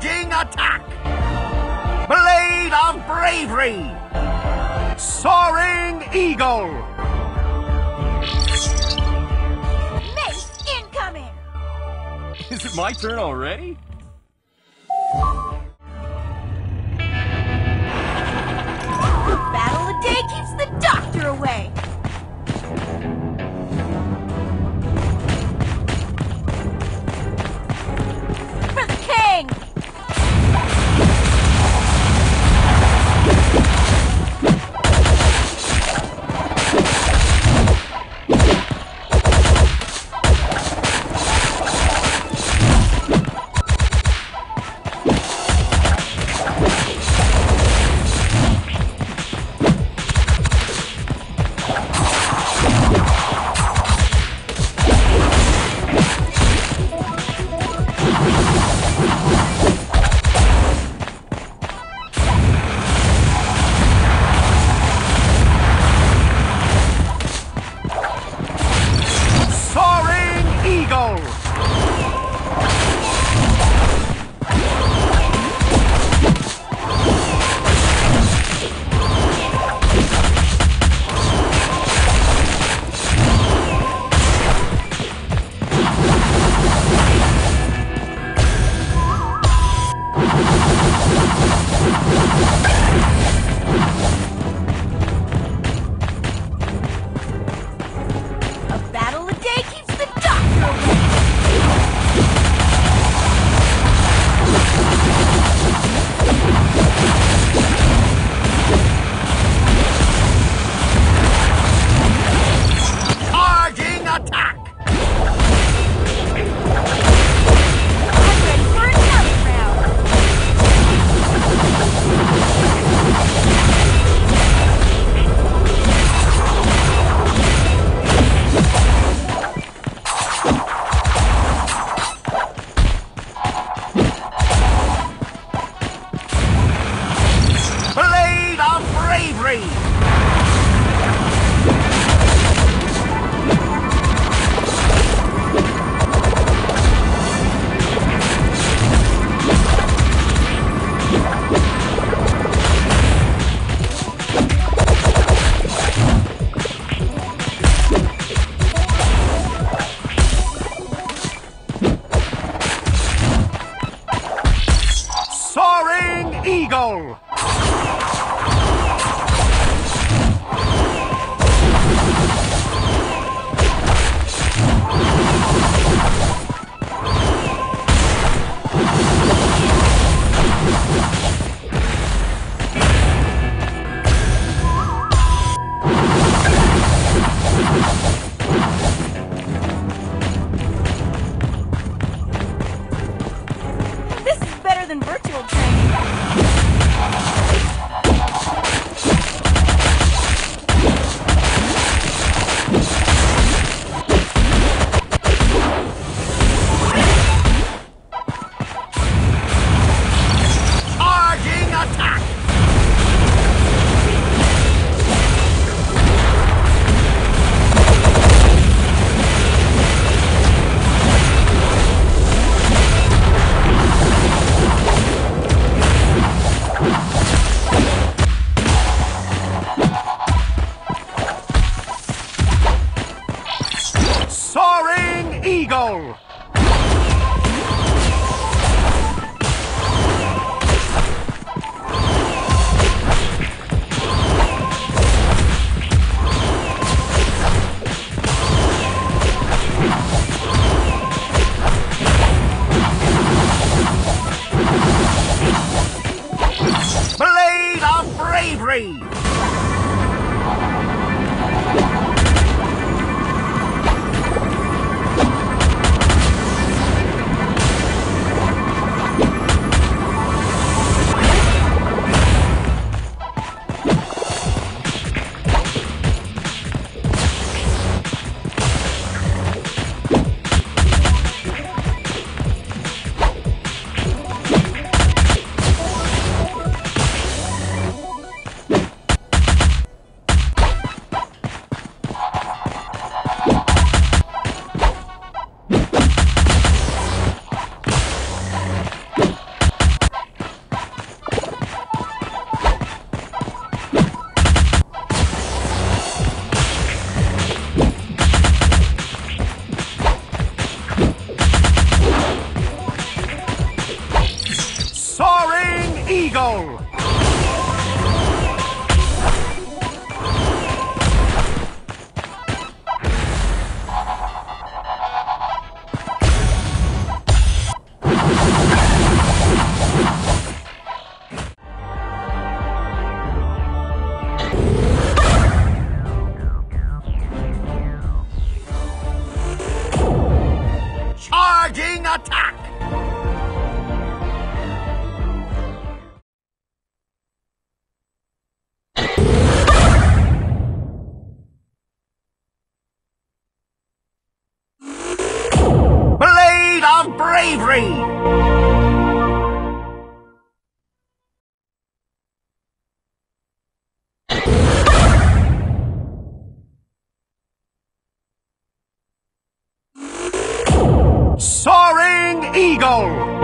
charging attack! Blade of bravery! Soaring eagle! Mace incoming! Is it my turn already? Battle a day keeps the doctor away! Eagle! Than virtual training. Bravery! Eagle!